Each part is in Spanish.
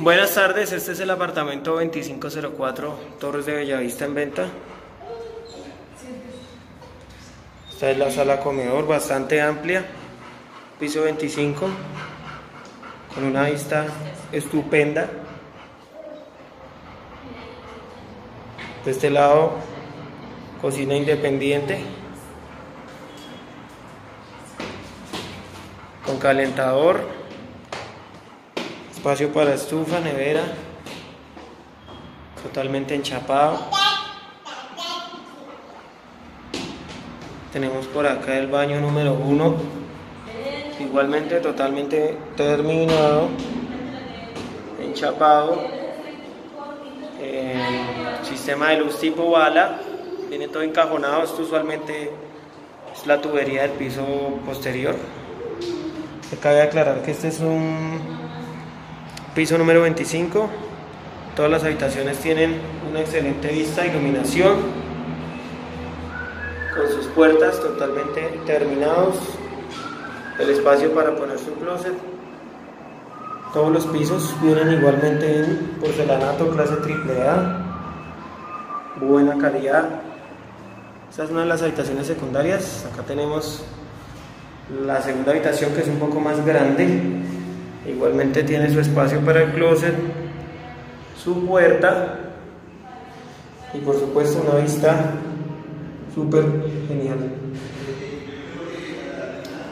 Buenas tardes, este es el apartamento 2504 Torres de Bellavista en venta. Esta es la sala comedor, bastante amplia, piso 25, con una vista estupenda. De este lado, cocina independiente, con calentador espacio para estufa, nevera, totalmente enchapado. Tenemos por acá el baño número uno, igualmente totalmente terminado, enchapado. sistema de luz tipo bala, viene todo encajonado, esto usualmente es la tubería del piso posterior. Cabe aclarar que este es un piso número 25. Todas las habitaciones tienen una excelente vista, iluminación, con sus puertas totalmente terminados, el espacio para poner su closet. Todos los pisos vienen igualmente en porcelanato clase AAA, buena calidad. Esta es una de las habitaciones secundarias. Acá tenemos la segunda habitación que es un poco más grande Igualmente tiene su espacio para el closet, su puerta y por supuesto una vista súper genial.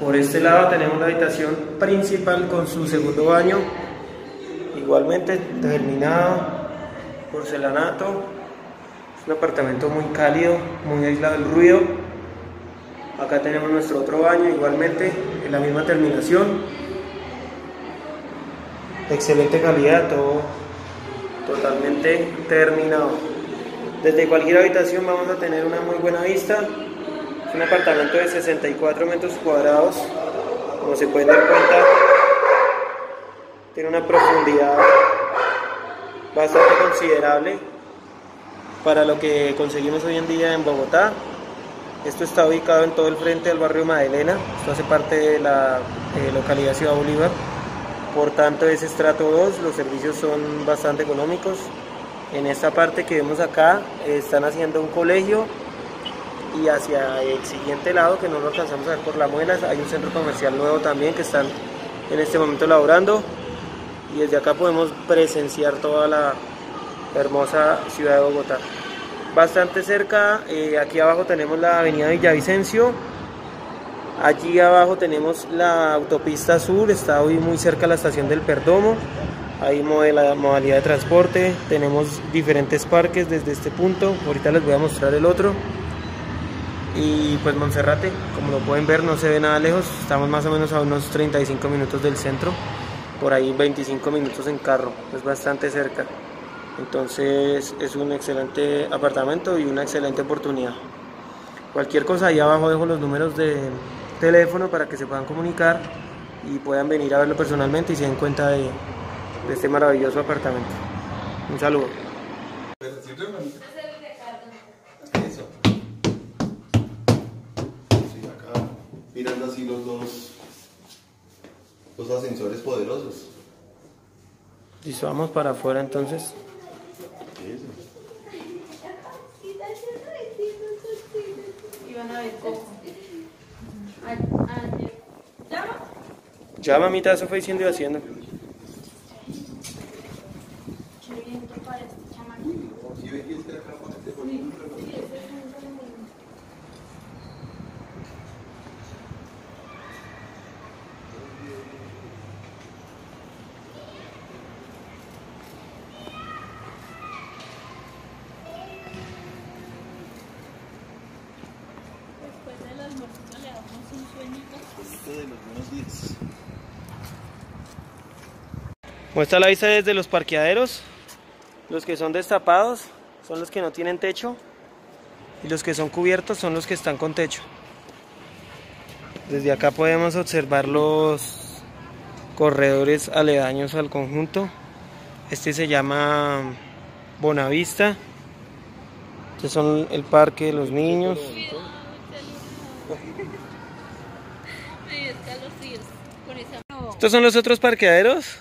Por este lado tenemos la habitación principal con su segundo baño, igualmente terminado, porcelanato. Es un apartamento muy cálido, muy aislado del ruido. Acá tenemos nuestro otro baño, igualmente en la misma terminación excelente calidad, todo totalmente terminado. Desde cualquier habitación vamos a tener una muy buena vista. Es un apartamento de 64 metros cuadrados, como se pueden dar cuenta, tiene una profundidad bastante considerable para lo que conseguimos hoy en día en Bogotá. Esto está ubicado en todo el frente del barrio Madelena, esto hace parte de la eh, localidad Ciudad Bolívar. Por tanto es estrato 2, los servicios son bastante económicos. En esta parte que vemos acá están haciendo un colegio y hacia el siguiente lado que no lo alcanzamos a ver por la muela hay un centro comercial nuevo también que están en este momento laborando y desde acá podemos presenciar toda la hermosa ciudad de Bogotá. Bastante cerca, eh, aquí abajo tenemos la avenida Villavicencio, Allí abajo tenemos la autopista sur, está hoy muy cerca la estación del Perdomo. Hay modalidad de transporte, tenemos diferentes parques desde este punto. Ahorita les voy a mostrar el otro. Y pues Monserrate, como lo pueden ver, no se ve nada lejos. Estamos más o menos a unos 35 minutos del centro. Por ahí 25 minutos en carro, es bastante cerca. Entonces es un excelente apartamento y una excelente oportunidad. Cualquier cosa, ahí abajo dejo los números de, teléfono para que se puedan comunicar y puedan venir a verlo personalmente y se den cuenta de, este maravilloso apartamento. Un saludo. mirando así los dos los ascensores poderosos. Y vamos para afuera entonces. a ver ya, mamita, eso fue diciendo y haciendo. Muestra la vista desde los parqueaderos. Los que son destapados son los que no tienen techo. Y los que son cubiertos son los que están con techo. Desde acá podemos observar los corredores aledaños al conjunto. Este se llama Bonavista. Este son el parque de los niños. Estos son los otros parqueaderos.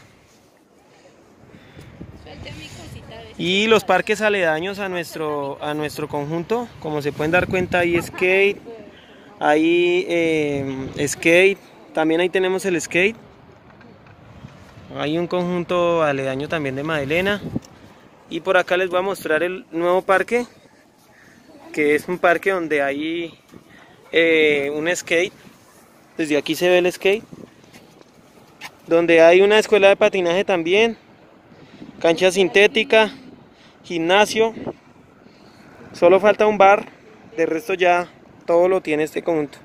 Y los parques aledaños a nuestro, a nuestro conjunto, como se pueden dar cuenta, hay skate, hay eh, skate, también ahí tenemos el skate. Hay un conjunto aledaño también de Madelena. Y por acá les voy a mostrar el nuevo parque, que es un parque donde hay eh, un skate. Desde aquí se ve el skate. Donde hay una escuela de patinaje también, cancha sintética, gimnasio. Solo falta un bar, de resto ya todo lo tiene este conjunto.